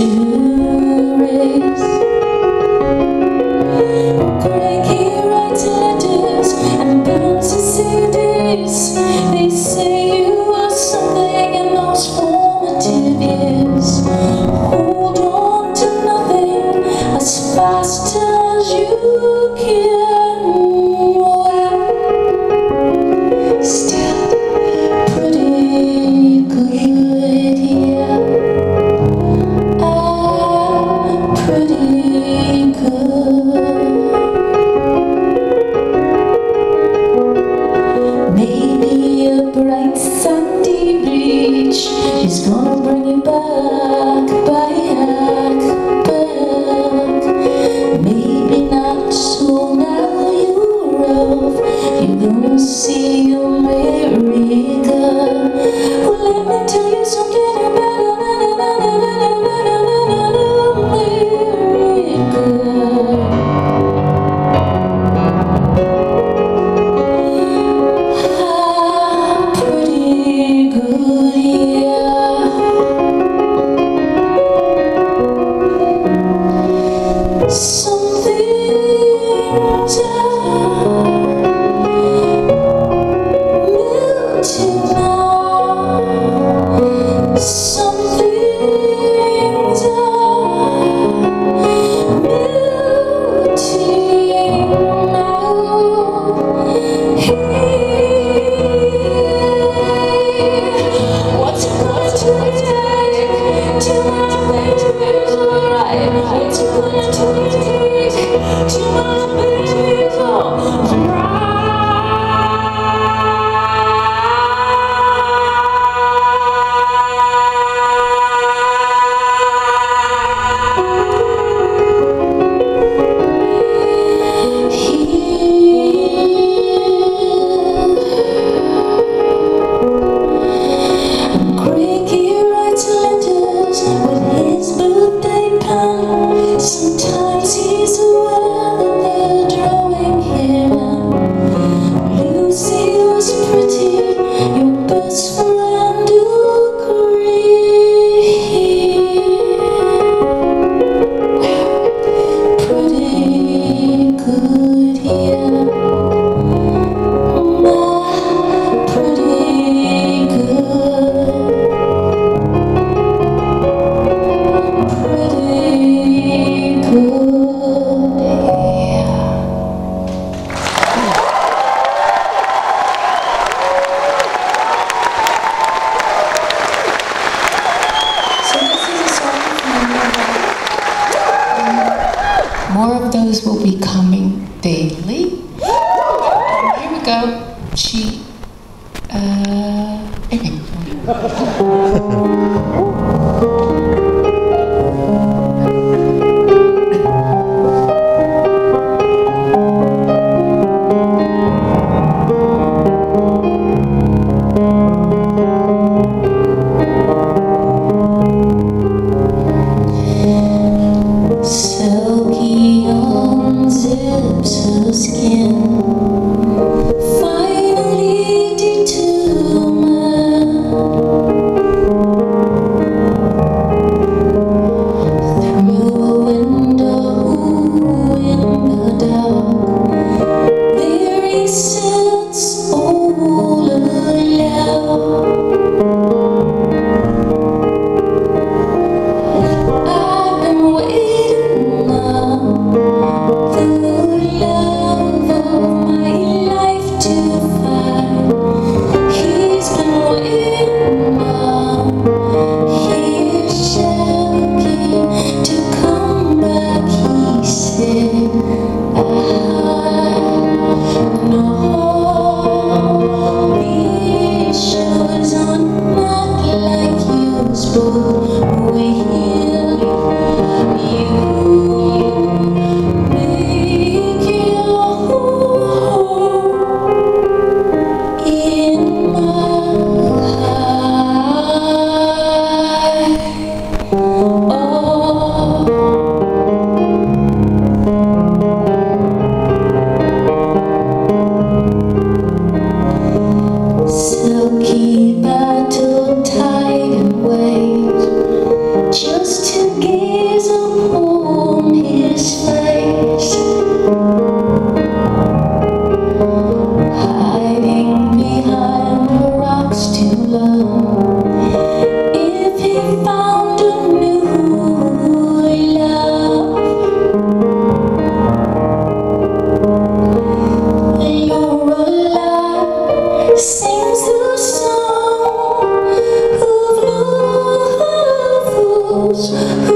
to till my baby's alright? What's it gonna take till my baby's More of those will be coming daily. But you you